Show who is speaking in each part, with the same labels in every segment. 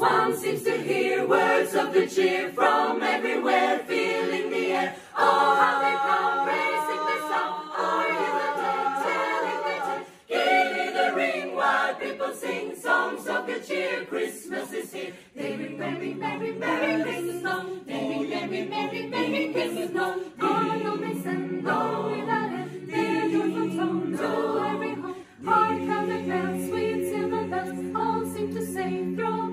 Speaker 1: One seems to hear words of good cheer from everywhere, filling the air. Oh, how they come, praising the song. O'er oh, hill and dale, telling their tale. Give the ring while people sing songs of good cheer. Christmas is here. They ring, merry, merry, merry Christmas song. They ring, merry, merry, merry Christmas song. On all they send, all without end. Oh, their joyful tone to every home. Hark how the bells, sweet silver bells, all seem to say, throw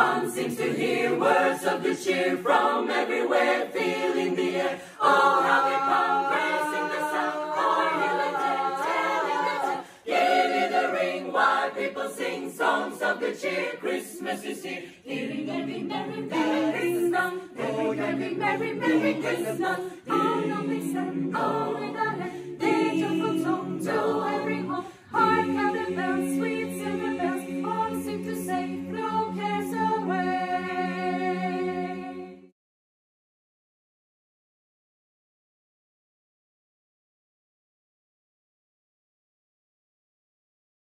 Speaker 1: One seems to hear words of good cheer from everywhere, filling the air. Oh, how they come, praising the sound, o'er oh, hill and dale, telling the tale. Give me the ring while people sing songs of good cheer. Christmas is here. Hearing every merry, merry Christmas song. Merry, merry, merry, Christmas. Oh, no,